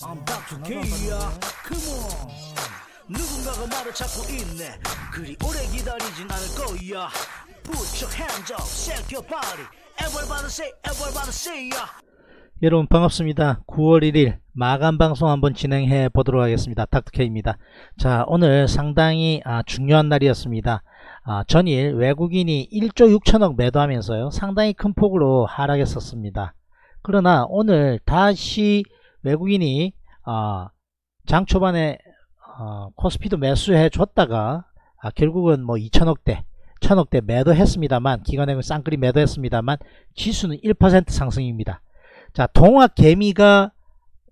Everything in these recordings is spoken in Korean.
I'm Dr. K야 Come on 누군가가 나를 찾고 있네 그리 오래 기다리진 않을 거야 Put your hands up, shake your body Everybody say, everybody say ya 여러분 반갑습니다. 9월 1일 마감 방송 한번 진행해 보도록 하겠습니다. 닥터케입니다. 자 오늘 상당히 아, 중요한 날이었습니다. 아, 전일 외국인이 1조 6천억 매도하면서요 상당히 큰 폭으로 하락했었습니다. 그러나 오늘 다시 외국인이 아, 장 초반에 어, 코스피도 매수해 줬다가 아, 결국은 뭐 2천억대 1000억대 매도했습니다만 기관액은 쌍끌이 매도했습니다만 지수는 1% 상승입니다. 자, 동학 개미가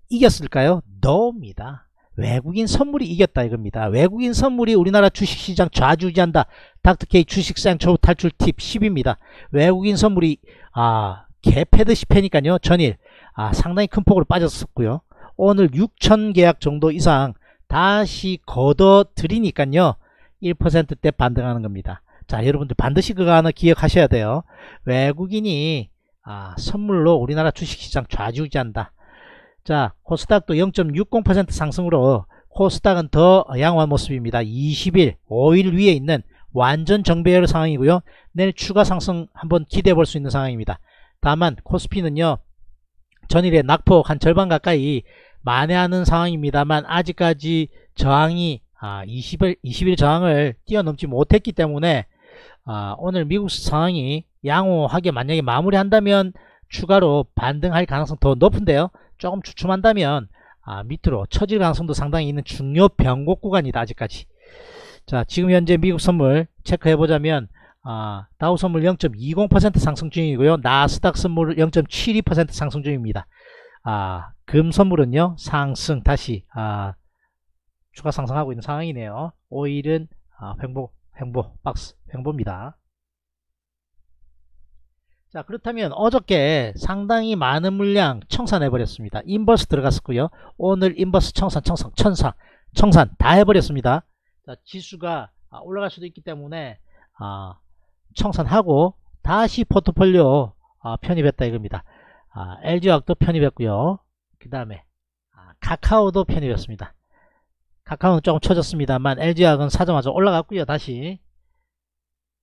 이겼을까요? 너입니다. 외국인 선물이 이겼다 이겁니다. 외국인 선물이 우리나라 주식시장 좌지우지한다. 닥터케이 주식시장 초 탈출 팁 10입니다. 외국인 선물이 아 개패듯이 패니까요. 전일 아 상당히 큰 폭으로 빠졌었고요. 오늘 6천 계약 정도 이상 다시 걷어 들이니까요. 1%대 반등하는 겁니다. 자 여러분들 반드시 그거 하나 기억하셔야 돼요. 외국인이 아, 선물로 우리나라 주식시장 좌지우지한다. 자, 코스닥도 0.60% 상승으로 코스닥은 더 양호한 모습입니다. 20일, 5일 위에 있는 완전 정배열 상황이고요. 내일 추가 상승 한번 기대해 볼 수 있는 상황입니다. 다만 코스피는요. 전일에 낙폭 한 절반 가까이 만회하는 상황입니다만 아직까지 저항이 아, 20일, 20일 저항을 뛰어넘지 못했기 때문에 아, 오늘 미국 상황이 양호하게 만약에 마무리한다면 추가로 반등할 가능성 더 높은데요. 조금 주춤한다면 아, 밑으로 처질 가능성도 상당히 있는 중요 변곡 구간이다 아직까지. 자 지금 현재 미국 선물 체크해보자면 아, 다우 선물 0.20% 상승 중이고요. 나스닥 선물 0.72% 상승 중입니다. 아, 금 선물은요 상승 다시 아, 추가 상승하고 있는 상황이네요. 오일은 아, 횡보 횡보 박스 횡보입니다. 자 그렇다면 어저께 상당히 많은 물량 청산해 버렸습니다. 인버스 들어갔었고요. 오늘 인버스 청산 청산 천상 청산 다 해버렸습니다. 자, 지수가 아, 올라갈 수도 있기 때문에 아, 청산하고 다시 포트폴리오 아, 편입했다 이겁니다. 아, LG화학도 편입했고요. 그 다음에 아, 카카오도 편입했습니다. 카카오는 조금 처졌습니다만 LG화학은 사자마자 올라갔고요. 다시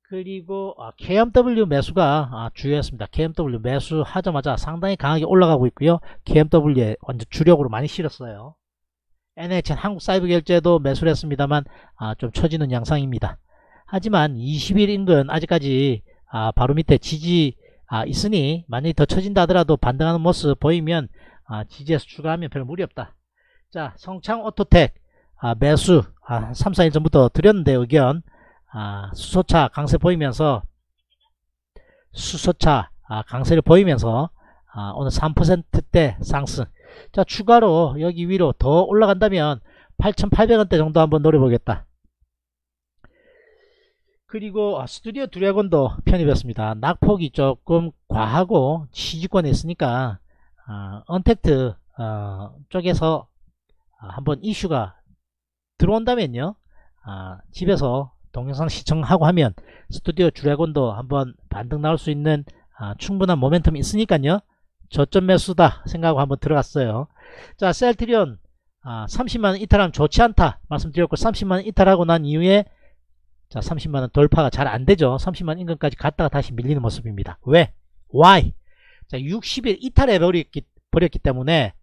그리고 아, KMW 매수가 아, 주요했습니다. KMW 매수하자마자 상당히 강하게 올라가고 있고요. KMW에 완전 주력으로 많이 실었어요. NHN 한국사이버결제도 매수를 했습니다만 아, 좀 처지는 양상입니다. 하지만 20일 인근 아직까지 아, 바로 밑에 지지 아, 있으니 만약에 더 처진다 하더라도 반등하는 모습 보이면 아, 지지에서 추가하면 별 무리 없다. 자 성창 오토텍 아, 매수 아, 3, 4일 전부터 드렸는데 의견 아, 수소차 강세 보이면서 수소차 아, 강세를 보이면서 아, 오늘 3%대 상승 자 추가로 여기 위로 더 올라간다면 8,800원대 정도 한번 노려보겠다 그리고 아, 스튜디오 드래곤도 편입했습니다. 낙폭이 조금 과하고 지지권에 있으니까 아, 언택트 어, 쪽에서 아, 한번 이슈가 들어온다면요. 아, 집에서 동영상 시청하고 하면 스튜디오 드래곤도 한번 반등 나올 수 있는 아, 충분한 모멘텀이 있으니까요. 저점 매수다 생각하고 한번 들어갔어요. 자 셀트리온 아, 30만원 이탈하면 좋지 않다 말씀드렸고 30만원 이탈하고 난 이후에 자 30만원 돌파가 잘 안되죠 30만원 인근까지 갔다가 다시 밀리는 모습입니다 왜? why? 자 60일 이탈해 버렸기, 때문에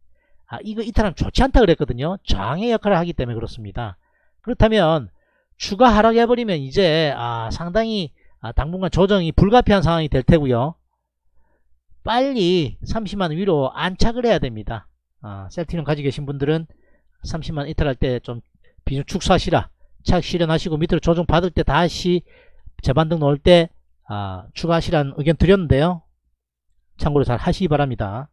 아, 이거 이탈하면 좋지 않다 그랬거든요 저항의 역할을 하기 때문에 그렇습니다 그렇다면 추가 하락해버리면 이제 아, 상당히 아, 당분간 조정이 불가피한 상황이 될 테고요. 빨리 30만원 위로 안착을 해야 됩니다. 아, 셀티늄 가지고 계신 분들은 30만원 이탈할 때 좀 비중 축소하시라. 착 실현하시고 밑으로 조정 받을 때 다시 재반등 넣을 때 아, 추가하시라는 의견 드렸는데요. 참고로 잘 하시기 바랍니다.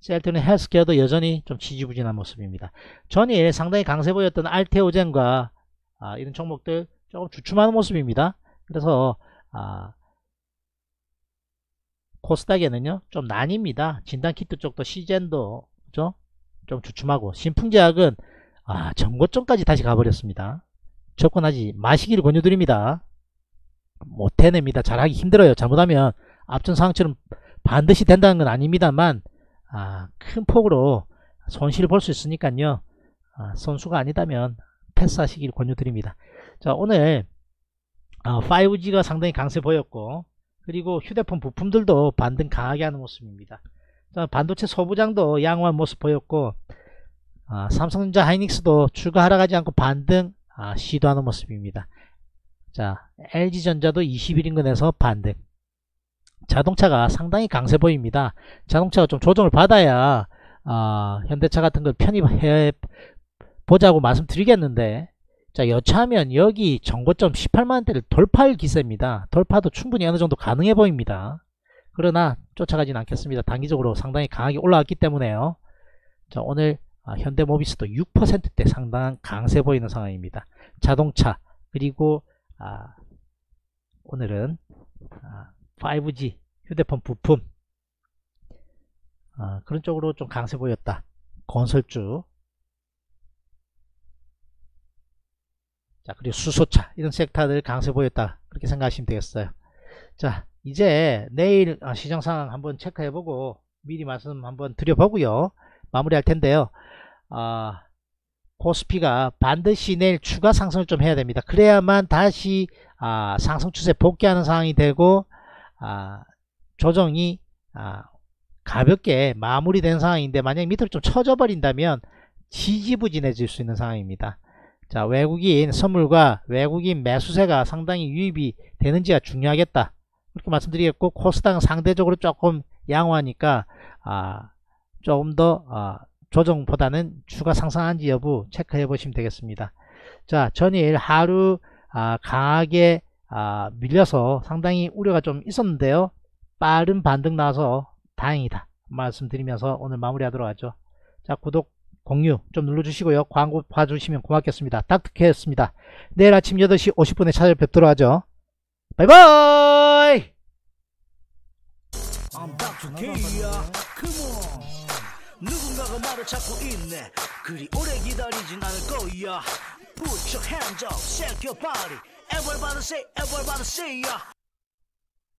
셀트는 헬스케어도 여전히 좀 지지부진한 모습입니다. 전일 상당히 강세 보였던 알테오젠과 아, 이런 종목들 조금 주춤하는 모습입니다. 그래서 아, 코스닥에는요 좀 난입니다. 진단키트 쪽도 시젠도 그죠? 좀 주춤하고 신풍제약은 아, 전고점까지 다시 가버렸습니다. 접근하지 마시기를 권유드립니다. 못 해냅니다. 잘하기 힘들어요. 잘못하면 앞전 상황처럼 반드시 된다는 건 아닙니다만 아, 큰 폭으로 손실을 볼 수 있으니까요. 아, 선수가 아니다면 패스하시길 권유드립니다. 자 오늘 5G가 아, 상당히 강세 보였고 그리고 휴대폰 부품들도 반등 강하게 하는 모습입니다. 자, 반도체 소부장도 양호한 모습 보였고 아, 삼성전자 하이닉스도 추가 하락하지 않고 반등 아, 시도하는 모습입니다. 자 LG전자도 21인근에서 반등 자동차가 상당히 강세 보입니다. 자동차가 좀 조정을 받아야 아, 현대차 같은 걸 편입해 보자고 말씀드리겠는데 자 여차하면 여기 정고점 18만원대를 돌파할 기세입니다. 돌파도 충분히 어느 정도 가능해 보입니다. 그러나 쫓아가진 않겠습니다. 단기적으로 상당히 강하게 올라왔기 때문에요. 자 오늘 아, 현대모비스도 6%대 상당한 강세 보이는 상황입니다. 자동차 그리고 아, 오늘은 아, 5G 휴대폰 부품. 아, 그런 쪽으로 좀 강세 보였다. 건설주. 자 그리고 수소차. 이런 섹터들 강세 보였다. 그렇게 생각하시면 되겠어요. 자 이제 내일 아, 시장 상황 한번 체크해보고 미리 말씀 한번 드려보고요. 마무리할 텐데요 아, 코스피가 반드시 내일 추가 상승을 좀 해야 됩니다. 그래야만 다시 아, 상승 추세 복귀하는 상황이 되고 아, 조정이 아, 가볍게 마무리된 상황인데 만약 밑으로 좀 쳐져 버린다면 지지부진해질 수 있는 상황입니다. 자 외국인 선물과 외국인 매수세가 상당히 유입이 되는지가 중요하겠다. 그렇게 말씀드리겠고 코스닥은 상대적으로 조금 양호하니까 아, 조금 더 아, 조정보다는 추가 상승한지 여부 체크해 보시면 되겠습니다 자 전일 하루 아, 강하게 아, 밀려서 상당히 우려가 좀 있었는데요 빠른 반등 나와서 다행이다 말씀드리면서 오늘 마무리하도록 하죠 자 구독 공유 좀 눌러주시고요. 광고 봐주시면 고맙겠습니다. 닥터케였습니다. 내일 아침 8시 50분에 찾아뵙도록 하죠. 바이바이! 누군가가 나를 찾고 있네 그리 오래 기다리진 않을 거야 Put your hands up, shake your body Everybody say, everybody say yeah